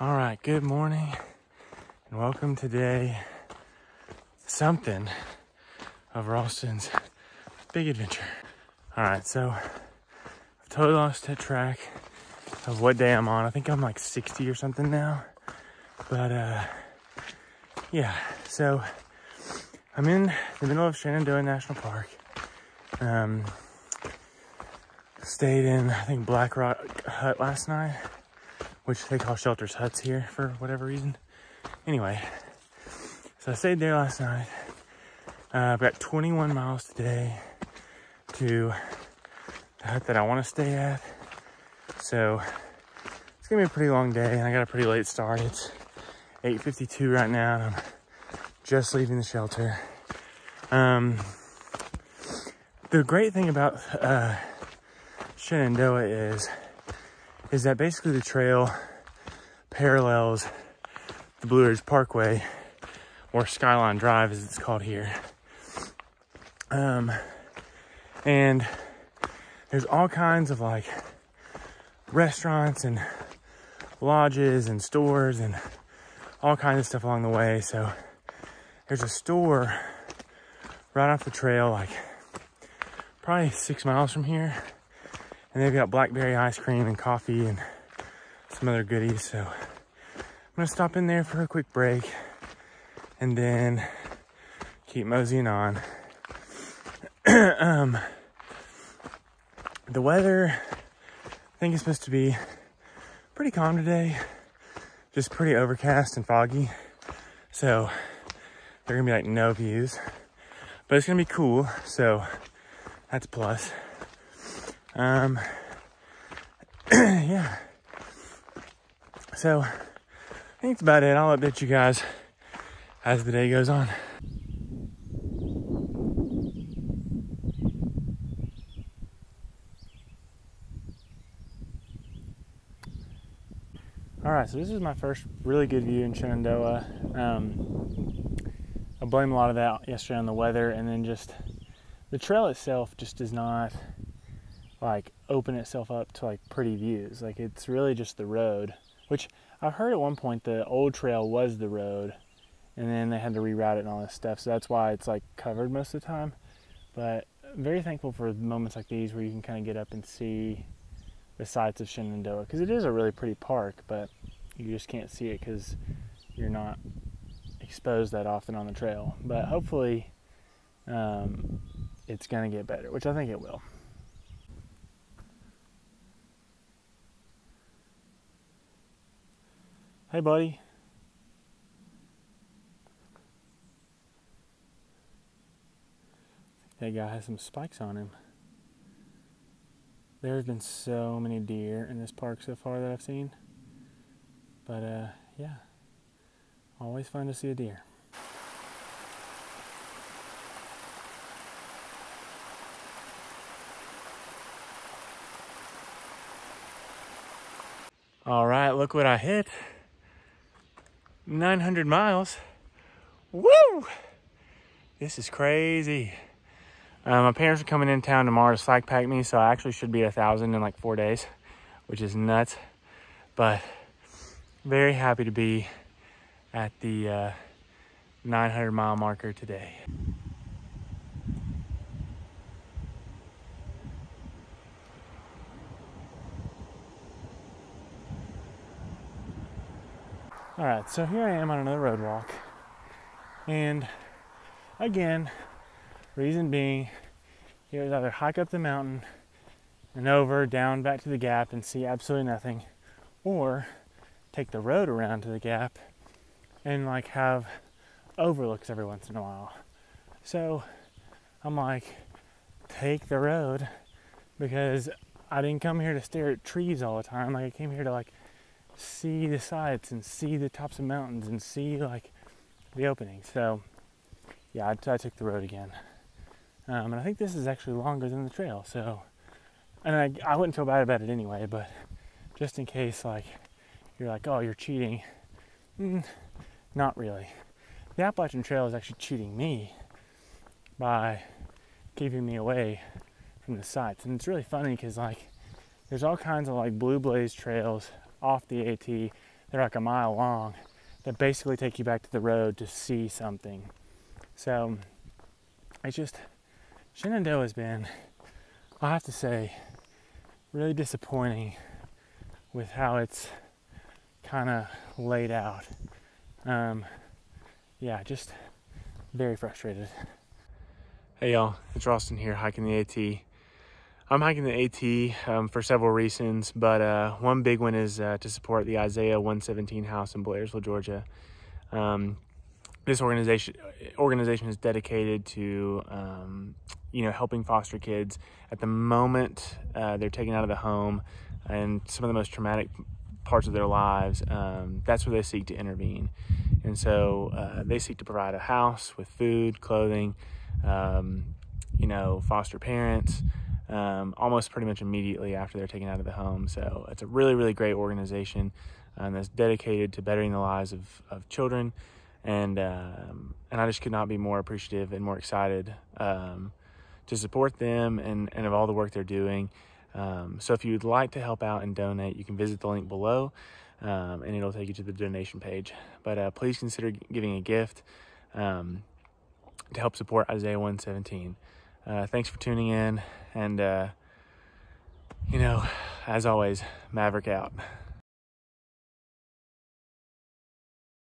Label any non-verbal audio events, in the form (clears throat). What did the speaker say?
All right, good morning and welcome today something of Ralston's big adventure. All right, so I've totally lost track of what day I'm on. I think I'm like 60 or something now. But uh yeah, so I'm in the middle of Shenandoah National Park. Um stayed in I think Black Rock Hut last night which they call shelters huts here for whatever reason. Anyway, so I stayed there last night. Uh, I've got 21 miles today to the hut that I want to stay at. So it's gonna be a pretty long day, and I got a pretty late start. It's 8:52 right now, and I'm just leaving the shelter. Um, the great thing about uh, Shenandoah is is that basically the trail parallels the Blue Ridge Parkway or Skyline Drive as it's called here. Um, and there's all kinds of like restaurants and lodges and stores and all kinds of stuff along the way. So there's a store right off the trail, like probably six miles from here and they've got blackberry ice cream and coffee and some other goodies. So I'm gonna stop in there for a quick break and then keep moseying on. (clears throat) um, the weather, I think it's supposed to be pretty calm today. Just pretty overcast and foggy. So there are gonna be like no views, but it's gonna be cool. So that's a plus. Um, (clears throat) yeah. So, I think that's about it. I'll update you guys as the day goes on. All right, so this is my first really good view in Shenandoah. Um, I blame a lot of that yesterday on the weather, and then just the trail itself just does not like open itself up to like pretty views. Like it's really just the road, which I heard at one point the old trail was the road and then they had to reroute it and all this stuff. So that's why it's like covered most of the time. But I'm very thankful for moments like these where you can kind of get up and see the sights of Shenandoah because it is a really pretty park, but you just can't see it because you're not exposed that often on the trail. But hopefully, um, it's going to get better, which I think it will. Hey, buddy. That guy has some spikes on him. There's been so many deer in this park so far that I've seen. But, uh, yeah. Always fun to see a deer. All right, look what I hit. 900 miles. Woo! This is crazy. Uh, my parents are coming in town tomorrow to slackpack me, so I actually should be a thousand in like four days, which is nuts. But very happy to be at the uh, 900 mile marker today. All right, so here I am on another road walk. And again, reason being, you would either hike up the mountain and over, down, back to the gap and see absolutely nothing, or take the road around to the gap and like have overlooks every once in a while. So I'm like, take the road because I didn't come here to stare at trees all the time. Like I came here to like see the sights and see the tops of mountains and see like the openings. So yeah, I, took the road again. Um, and I think this is actually longer than the trail. So, and I, I wouldn't feel bad about it anyway, but just in case like you're like, oh, you're cheating. Mm, not really. The Appalachian Trail is actually cheating me by keeping me away from the sights. And it's really funny because like there's all kinds of like blue blaze trails off the AT they're like a mile long that basically take you back to the road to see something. So it's just Shenandoah has been, I have to say, really disappointing with how it's kind of laid out. Um, yeah, just very frustrated. Hey y'all, it's Ralston here hiking the AT. I'm hiking the AT um, for several reasons, but uh, one big one is uh, to support the Isaiah 117 house in Blairsville, Georgia. Um, this organization organization is dedicated to um, you know helping foster kids at the moment uh, they're taken out of the home and some of the most traumatic parts of their lives. Um, that's where they seek to intervene, and so uh, they seek to provide a house with food, clothing, um, you know, foster parents um, almost pretty much immediately after they're taken out of the home. So it's a really, really great organization um, that's dedicated to bettering the lives of, of children. And, um, and I just could not be more appreciative and more excited um, to support them and, and of all the work they're doing. Um, so if you'd like to help out and donate, you can visit the link below um, and it'll take you to the donation page. But uh, please consider giving a gift to help support Isaiah 117. Uh, thanks for tuning in. And, uh, you know, as always, Maverick out.